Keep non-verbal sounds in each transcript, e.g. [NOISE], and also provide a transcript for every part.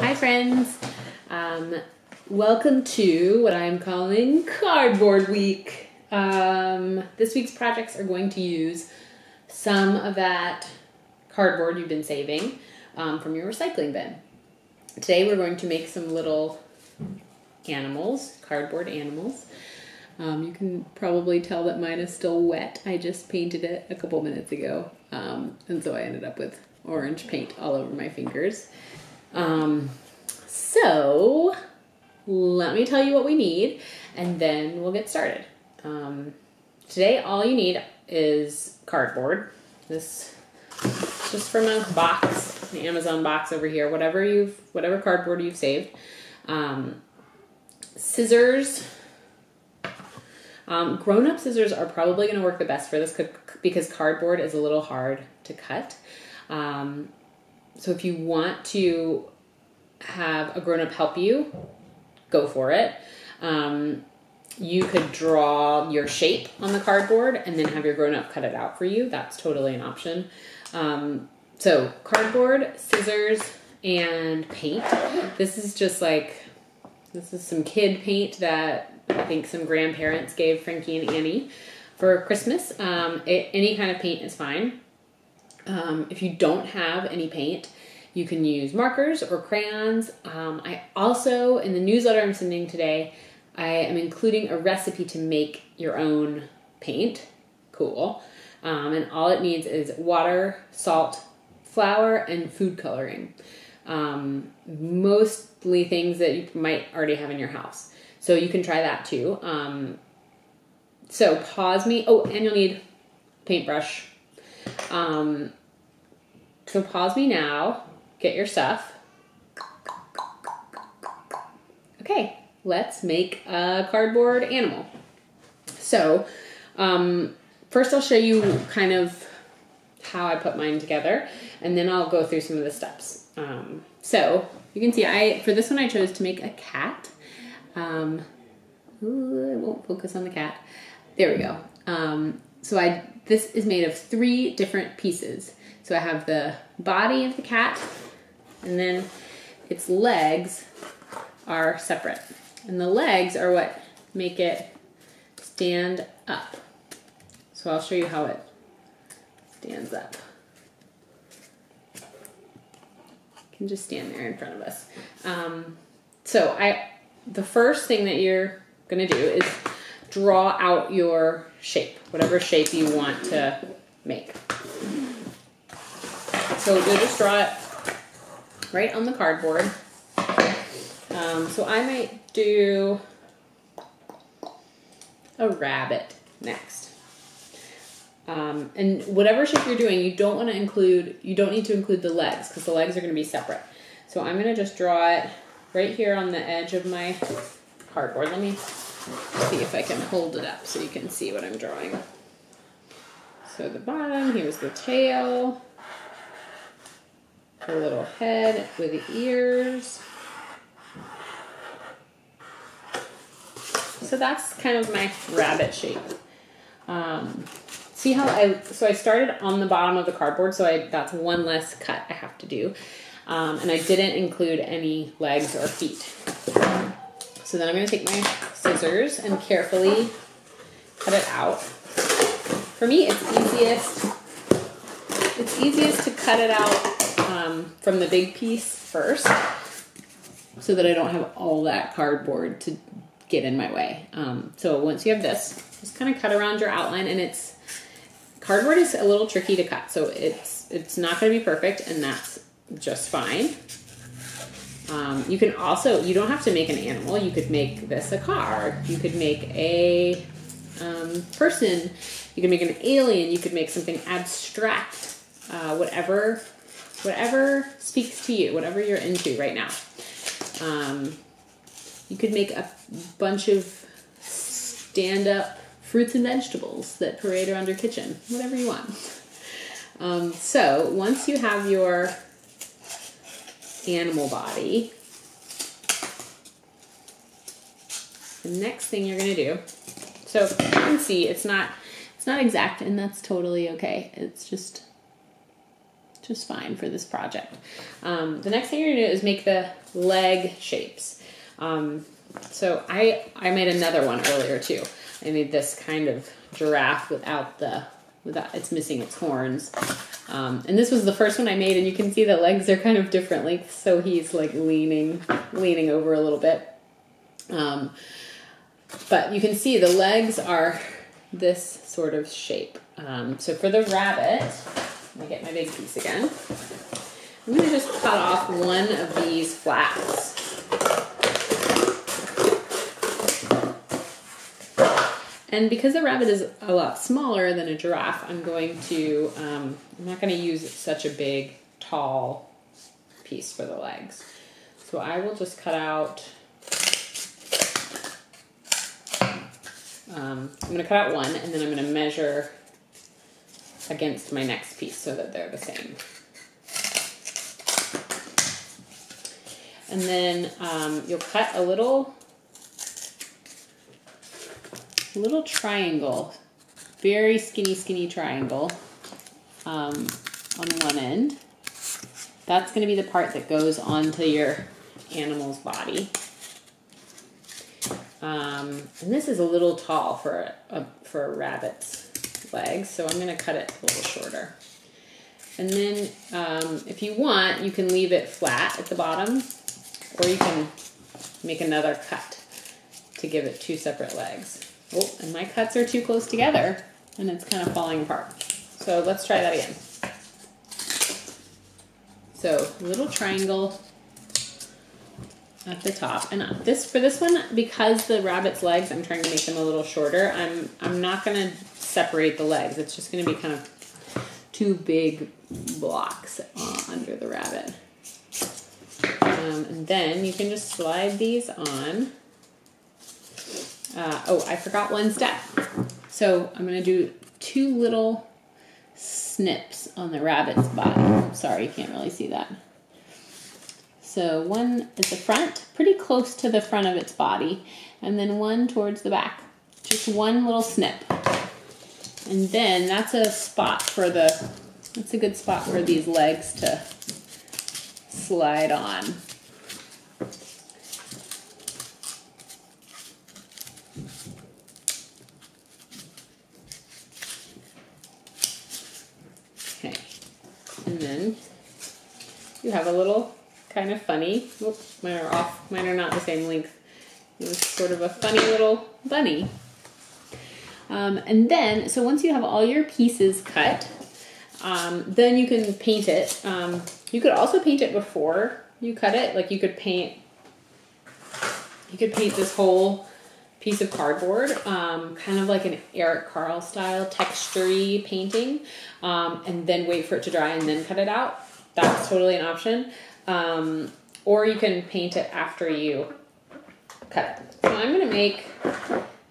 Hi, friends. Um, welcome to what I'm calling Cardboard Week. Um, this week's projects are going to use some of that cardboard you've been saving um, from your recycling bin. Today we're going to make some little animals, cardboard animals. Um, you can probably tell that mine is still wet. I just painted it a couple minutes ago, um, and so I ended up with orange paint all over my fingers. Um, so let me tell you what we need, and then we'll get started. Um, today, all you need is cardboard. This just from a box, an Amazon box over here. Whatever you've, whatever cardboard you've saved. Um, scissors. Um, grown-up scissors are probably going to work the best for this because cardboard is a little hard to cut. Um, so if you want to have a grown up help you, go for it. Um, you could draw your shape on the cardboard and then have your grown up cut it out for you. That's totally an option. Um, so, cardboard, scissors, and paint. This is just like, this is some kid paint that I think some grandparents gave Frankie and Annie for Christmas. Um, it, any kind of paint is fine. Um, if you don't have any paint, you can use markers or crayons. Um, I also, in the newsletter I'm sending today, I am including a recipe to make your own paint. Cool. Um, and all it needs is water, salt, flour, and food coloring. Um, mostly things that you might already have in your house. So you can try that too. Um, so pause me. Oh, and you'll need paintbrush. Um, so pause me now get your stuff. Okay, let's make a cardboard animal. So, um, first I'll show you kind of how I put mine together, and then I'll go through some of the steps. Um, so, you can see I for this one I chose to make a cat. Um, ooh, I won't focus on the cat. There we go. Um, so I this is made of three different pieces. So I have the body of the cat, and then its legs are separate. And the legs are what make it stand up. So I'll show you how it stands up. You can just stand there in front of us. Um, so I, the first thing that you're gonna do is draw out your shape, whatever shape you want to make. So you'll just draw it right on the cardboard. Um, so I might do a rabbit next. Um, and whatever shape you're doing, you don't want to include, you don't need to include the legs because the legs are going to be separate. So I'm going to just draw it right here on the edge of my cardboard. Let me see if I can hold it up so you can see what I'm drawing. So the bottom, here's the tail a little head with the ears. So that's kind of my rabbit shape. Um, see how I, so I started on the bottom of the cardboard, so I, that's one less cut I have to do. Um, and I didn't include any legs or feet. So then I'm going to take my scissors and carefully cut it out. For me, it's easiest, it's easiest to cut it out um, from the big piece first so that I don't have all that cardboard to get in my way. Um, so once you have this, just kind of cut around your outline and it's cardboard is a little tricky to cut. So it's, it's not going to be perfect and that's just fine. Um, you can also, you don't have to make an animal. You could make this a car. You could make a um, person. You could make an alien. You could make something abstract. Uh, whatever whatever speaks to you, whatever you're into right now. Um, you could make a bunch of stand up fruits and vegetables that parade around your kitchen, whatever you want. Um, so once you have your animal body, the next thing you're gonna do. So you can see it's not it's not exact, and that's totally okay. It's just just fine for this project. Um, the next thing you're gonna do is make the leg shapes. Um, so I I made another one earlier too. I made this kind of giraffe without the without it's missing its horns. Um, and this was the first one I made, and you can see the legs are kind of different lengths, so he's like leaning leaning over a little bit. Um, but you can see the legs are this sort of shape. Um, so for the rabbit, let me get my big piece again. I'm going to just cut off one of these flaps. And because the rabbit is a lot smaller than a giraffe, I'm going to, um, I'm not going to use such a big, tall piece for the legs. So I will just cut out, um, I'm to cut out one and then I'm going to measure against my next piece so that they're the same. And then um, you'll cut a little, little triangle, very skinny, skinny triangle um, on one end. That's going to be the part that goes onto your animal's body. Um, and this is a little tall for a, for a rabbit's legs, so I'm going to cut it a little shorter. And then um, if you want, you can leave it flat at the bottom, or you can make another cut to give it two separate legs. Oh, and my cuts are too close together, and it's kind of falling apart. So let's try that again. So little triangle at the top. And this for this one, because the rabbit's legs, I'm trying to make them a little shorter. I'm I'm not gonna separate the legs. It's just going to be kind of two big blocks under the rabbit. Um, and then you can just slide these on. Uh, oh, I forgot one step. So I'm going to do two little snips on the rabbit's body. Sorry, you can't really see that. So one at the front, pretty close to the front of its body, and then one towards the back. Just one little snip. And then that's a spot for the, that's a good spot for these legs to slide on. Okay, and then you have a little kind of funny, oops, mine are off, mine are not the same length. It's sort of a funny little bunny. Um, and then, so once you have all your pieces cut, um, then you can paint it. Um, you could also paint it before you cut it. Like you could paint, you could paint this whole piece of cardboard, um, kind of like an Eric Carle style textury painting, um, and then wait for it to dry and then cut it out. That's totally an option. Um, or you can paint it after you cut it. So I'm gonna make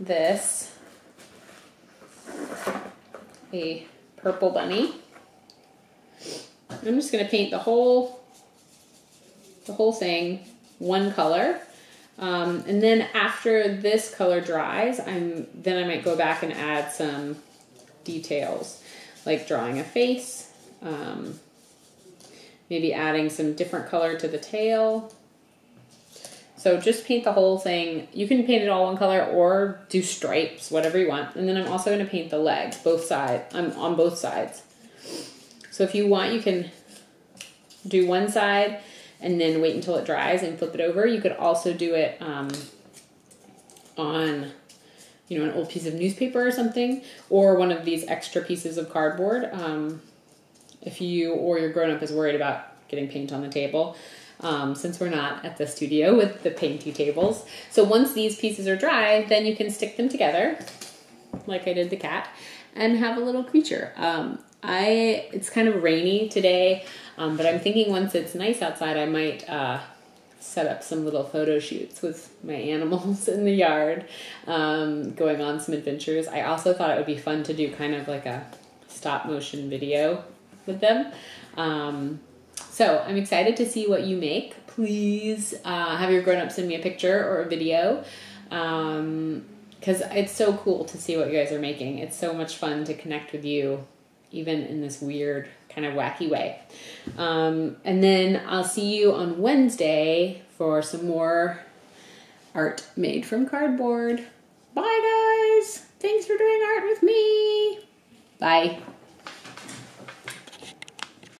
this a purple bunny. I'm just going to paint the whole the whole thing one color. Um, and then after this color dries, I'm then I might go back and add some details, like drawing a face, um, maybe adding some different color to the tail, so just paint the whole thing. You can paint it all one color or do stripes, whatever you want. And then I'm also going to paint the legs, both sides. I'm on both sides. So if you want, you can do one side and then wait until it dries and flip it over. You could also do it um, on, you know, an old piece of newspaper or something, or one of these extra pieces of cardboard. Um, if you or your grown up is worried about getting paint on the table um, since we're not at the studio with the painty tables. So once these pieces are dry, then you can stick them together, like I did the cat, and have a little creature. Um, I it's kind of rainy today, um, but I'm thinking once it's nice outside, I might uh, set up some little photo shoots with my animals [LAUGHS] in the yard, um, going on some adventures. I also thought it would be fun to do kind of like a stop motion video with them. Um, so I'm excited to see what you make. Please uh, have your grown up send me a picture or a video. Um, because it's so cool to see what you guys are making. It's so much fun to connect with you, even in this weird, kind of wacky way. Um, and then I'll see you on Wednesday for some more art made from cardboard. Bye, guys! Thanks for doing art with me! Bye.